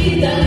vida.